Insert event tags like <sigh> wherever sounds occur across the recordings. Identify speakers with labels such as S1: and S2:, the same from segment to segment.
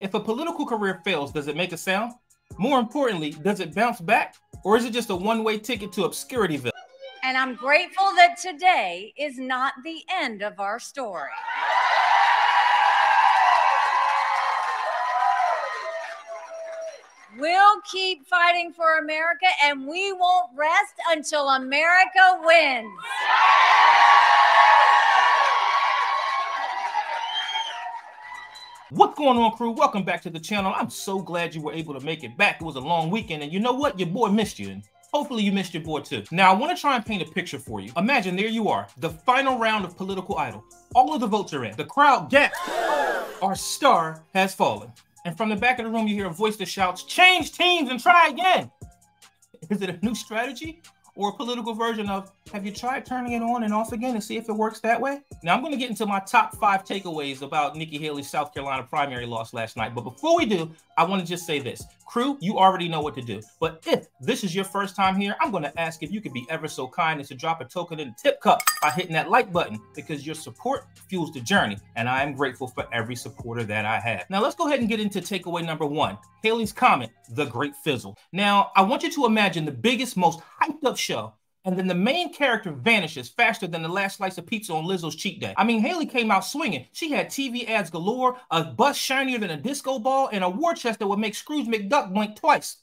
S1: If a political career fails, does it make a sound? More importantly, does it bounce back? Or is it just a one way ticket to obscurityville?
S2: And I'm grateful that today is not the end of our story. We'll keep fighting for America and we won't rest until America wins.
S1: What's going on, crew? Welcome back to the channel. I'm so glad you were able to make it back. It was a long weekend, and you know what? Your boy missed you. And hopefully you missed your boy too. Now, I want to try and paint a picture for you. Imagine there you are, the final round of Political Idol. All of the votes are in. The crowd gasps. Our star has fallen. And from the back of the room, you hear a voice that shouts, change teams and try again. Is it a new strategy? or a political version of have you tried turning it on and off again and see if it works that way? Now I'm going to get into my top five takeaways about Nikki Haley's South Carolina primary loss last night. But before we do, I want to just say this. Crew, you already know what to do. But if this is your first time here, I'm going to ask if you could be ever so kind as to drop a token in the tip cup by hitting that like button because your support fuels the journey. And I am grateful for every supporter that I have. Now let's go ahead and get into takeaway number one. Haley's comet, the great fizzle. Now, I want you to imagine the biggest, most hyped up show and then the main character vanishes faster than the last slice of pizza on Lizzo's cheat day. I mean, Haley came out swinging. She had TV ads galore, a bus shinier than a disco ball, and a war chest that would make Scrooge McDuck blink twice.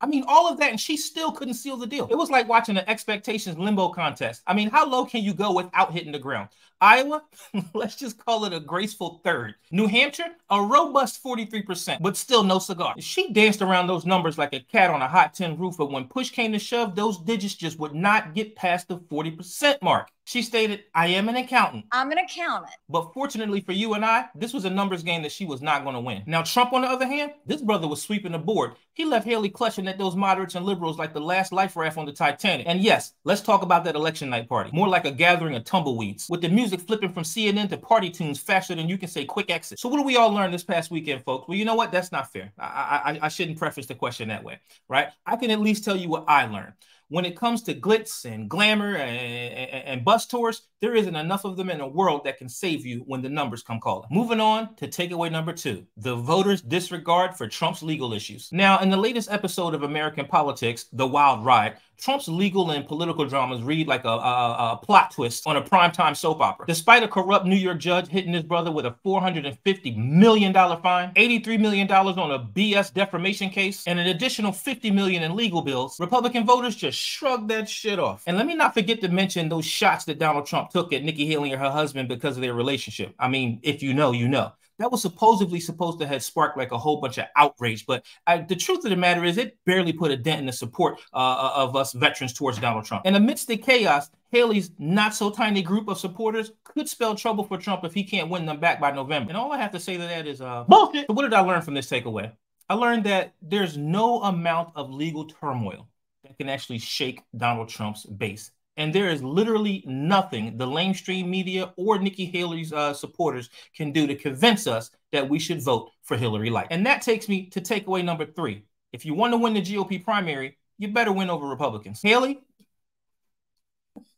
S1: I mean, all of that, and she still couldn't seal the deal. It was like watching an expectations limbo contest. I mean, how low can you go without hitting the ground? Iowa, <laughs> let's just call it a graceful third. New Hampshire, a robust 43%, but still no cigar. She danced around those numbers like a cat on a hot tin roof, but when push came to shove, those digits just would not get past the 40% mark. She stated, I am an accountant.
S2: I'm an accountant.
S1: But fortunately for you and I, this was a numbers game that she was not going to win. Now, Trump, on the other hand, this brother was sweeping the board. He left Haley clutching at those moderates and liberals like the last life raft on the Titanic. And yes, let's talk about that election night party. More like a gathering of tumbleweeds, with the music flipping from CNN to party tunes faster than you can say quick exit. So what do we all learn this past weekend, folks? Well, you know what? That's not fair. I, I, I shouldn't preface the question that way, right? I can at least tell you what I learned when it comes to glitz and glamour and, and, and, bus tours, there isn't enough of them in the world that can save you when the numbers come calling. Moving on to takeaway number two the voters' disregard for Trump's legal issues. Now, in the latest episode of American Politics, The Wild Ride, Trump's legal and political dramas read like a, a, a, plot twist on a primetime soap opera. Despite a corrupt New York judge hitting his brother with a $450 million fine, $83 million on a BS defamation case, and an additional $50 million in legal bills, Republican voters just shrugged that shit off. And let me not forget to mention those shots that Donald Trump took at Nikki Haley and her husband because of their relationship. I mean, if you know, you know that was supposedly supposed to have sparked like a whole bunch of outrage. But I, the truth of the matter is, it barely put a dent in the support uh, uh, of us veterans towards Donald Trump. And amidst the chaos, Haley's not so tiny group of supporters could spell trouble for Trump if he can't win them back by November. And all I have to say to that is uh, bullshit. So what did I learn from this takeaway? I learned that there's no amount of legal turmoil that can actually shake Donald Trump's base. And there is literally nothing the lamestream media or Nikki Haley's uh, supporters can do to convince us that we should vote for Hillary Light. And that takes me to takeaway number three. If you want to win the GOP primary, you better win over Republicans. Haley?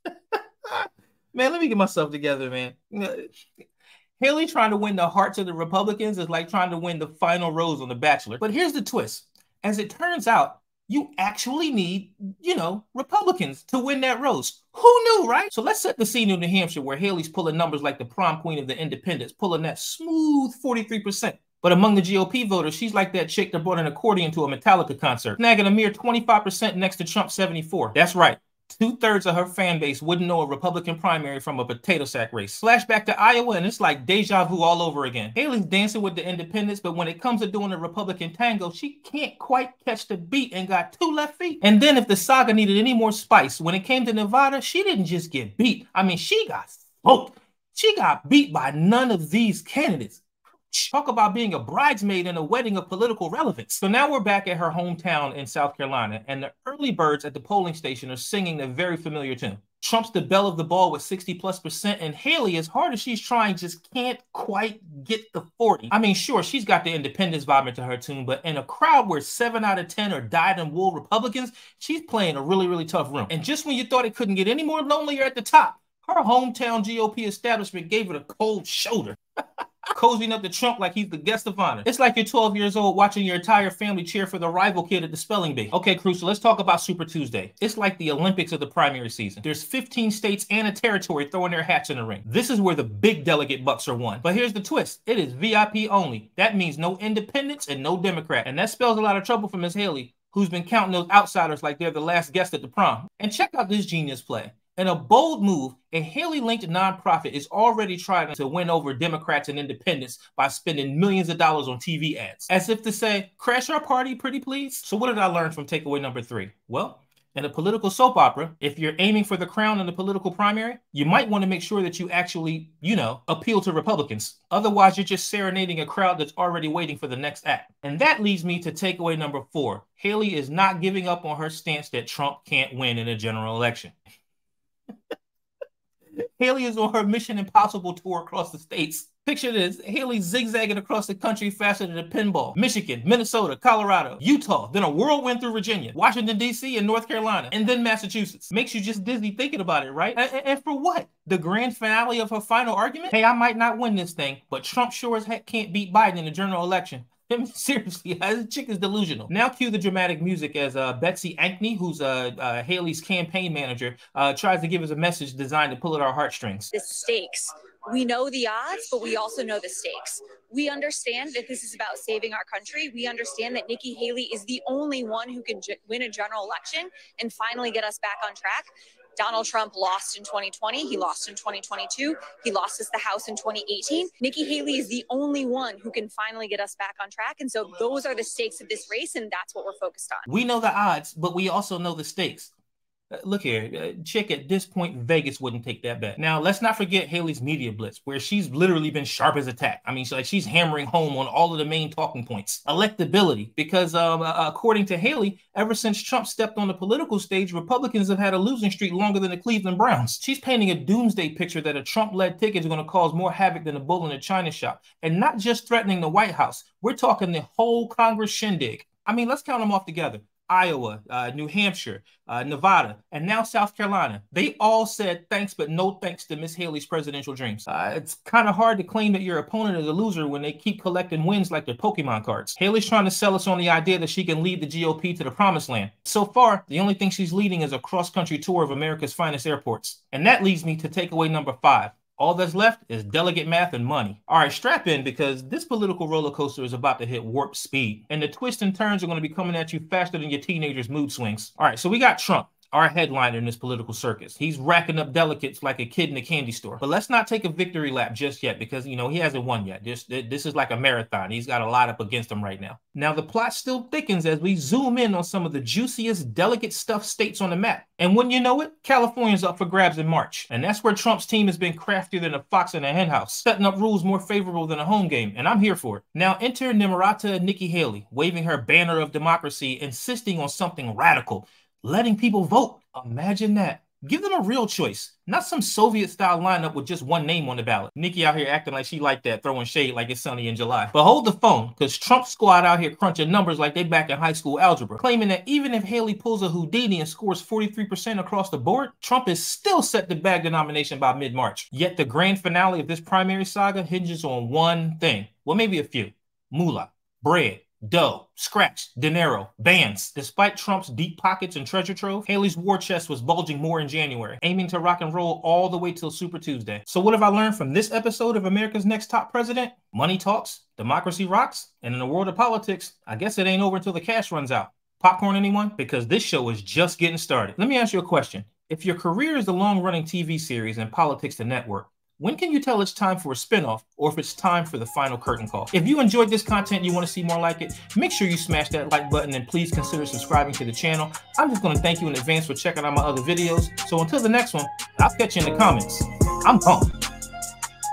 S1: <laughs> man, let me get myself together, man. Haley trying to win the hearts of the Republicans is like trying to win the final rose on The Bachelor. But here's the twist. As it turns out, you actually need, you know, Republicans to win that rose. Who knew, right? So let's set the scene in New Hampshire where Haley's pulling numbers like the prom queen of the independents, pulling that smooth 43%. But among the GOP voters, she's like that chick that brought an accordion to a Metallica concert, snagging a mere 25% next to Trump 74. That's right. Two thirds of her fan base wouldn't know a Republican primary from a potato sack race. Slash back to Iowa, and it's like deja vu all over again. Haley's dancing with the independents, but when it comes to doing a Republican tango, she can't quite catch the beat and got two left feet. And then, if the saga needed any more spice, when it came to Nevada, she didn't just get beat. I mean, she got smoked. She got beat by none of these candidates. Talk about being a bridesmaid in a wedding of political relevance. So now we're back at her hometown in South Carolina, and the early birds at the polling station are singing a very familiar tune. Trump's the belle of the ball with 60 plus percent, and Haley, as hard as she's trying, just can't quite get the 40. I mean, sure, she's got the independence vibe into her tune, but in a crowd where seven out of 10 are dyed in wool Republicans, she's playing a really, really tough room. And just when you thought it couldn't get any more lonelier at the top, her hometown GOP establishment gave it a cold shoulder. <laughs> cozying up to Trump like he's the guest of honor. It's like you're 12 years old watching your entire family cheer for the rival kid at the spelling bee. Okay, Crucial, let's talk about Super Tuesday. It's like the Olympics of the primary season. There's 15 states and a territory throwing their hats in the ring. This is where the big delegate bucks are won. But here's the twist. It is VIP only. That means no independents and no Democrat. And that spells a lot of trouble for Ms. Haley, who's been counting those outsiders like they're the last guest at the prom. And check out this genius play. In a bold move, a Haley linked nonprofit is already trying to win over Democrats and independents by spending millions of dollars on TV ads, as if to say, crash our party, pretty please. So, what did I learn from takeaway number three? Well, in a political soap opera, if you're aiming for the crown in the political primary, you might want to make sure that you actually, you know, appeal to Republicans. Otherwise, you're just serenading a crowd that's already waiting for the next act. And that leads me to takeaway number four Haley is not giving up on her stance that Trump can't win in a general election. Haley is on her Mission Impossible tour across the states. Picture this Haley zigzagging across the country faster than a pinball. Michigan, Minnesota, Colorado, Utah, then a whirlwind through Virginia, Washington, D.C., and North Carolina, and then Massachusetts. Makes you just dizzy thinking about it, right? And, and for what? The grand finale of her final argument? Hey, I might not win this thing, but Trump sure as heck can't beat Biden in the general election. <laughs> Seriously, <laughs> this chick is delusional. Now cue the dramatic music as uh, Betsy Ankney, who's uh, uh, Haley's campaign manager, uh, tries to give us a message designed to pull at our heartstrings.
S3: The stakes. We know the odds, but we also know the stakes. We understand that this is about saving our country. We understand that Nikki Haley is the only one who can win a general election and finally get us back on track. Donald Trump lost in 2020. He lost in 2022. He lost us the House in 2018. Nikki Haley is the only one who can finally get us back on track. And so those are the stakes of this race, and that's what we're focused on.
S1: We know the odds, but we also know the stakes. Uh, look here, uh, chick. At this point, Vegas wouldn't take that bet. Now, let's not forget Haley's media blitz, where she's literally been sharp as a tack. I mean, she's like she's hammering home on all of the main talking points. Electability, because um, uh, according to Haley, ever since Trump stepped on the political stage, Republicans have had a losing streak longer than the Cleveland Browns. She's painting a doomsday picture that a Trump-led ticket is going to cause more havoc than a bull in a china shop, and not just threatening the White House. We're talking the whole Congress shindig. I mean, let's count them off together. Iowa, uh, New Hampshire, uh, Nevada, and now South Carolina. They all said thanks, but no thanks to Miss Haley's presidential dreams. Uh, it's kind of hard to claim that your opponent is a loser when they keep collecting wins like they're Pokemon cards. Haley's trying to sell us on the idea that she can lead the GOP to the promised land. So far, the only thing she's leading is a cross country tour of America's finest airports. And that leads me to takeaway number five all that's left is delegate math and money. All right, strap in because this political roller coaster is about to hit warp speed, and the twists and turns are going to be coming at you faster than your teenager's mood swings. All right, so we got Trump our headliner in this political circus. He's racking up delegates like a kid in a candy store. But let's not take a victory lap just yet because, you know, he hasn't won yet. This, this is like a marathon. He's got a lot up against him right now. Now, the plot still thickens as we zoom in on some of the juiciest delegate stuff states on the map. And when you know it, California's up for grabs in March. And that's where Trump's team has been craftier than a fox in a henhouse, setting up rules more favorable than a home game. And I'm here for it. Now, enter Nimarata Nikki Haley, waving her banner of democracy, insisting on something radical letting people vote. Imagine that. Give them a real choice, not some Soviet style lineup with just one name on the ballot. Nikki out here acting like she like that, throwing shade like it's sunny in July. But hold the phone, because Trump squad out here crunching numbers like they back in high school algebra, claiming that even if Haley pulls a Houdini and scores 43% across the board, Trump is still set to bag the nomination by mid-March. Yet the grand finale of this primary saga hinges on one thing. Well, maybe a few. Moolah, bread, dough, scratch, dinero, bands. Despite Trump's deep pockets and treasure trove, Haley's war chest was bulging more in January, aiming to rock and roll all the way till Super Tuesday. So what have I learned from this episode of America's Next Top President? Money talks, democracy rocks, and in the world of politics, I guess it ain't over until the cash runs out. Popcorn anyone? Because this show is just getting started. Let me ask you a question. If your career is a long-running TV series and politics the network, when can you tell it's time for a spinoff or if it's time for the final curtain call? If you enjoyed this content and you want to see more like it, make sure you smash that like button and please consider subscribing to the channel. I'm just going to thank you in advance for checking out my other videos. So until the next one, I'll catch you in the comments. I'm home.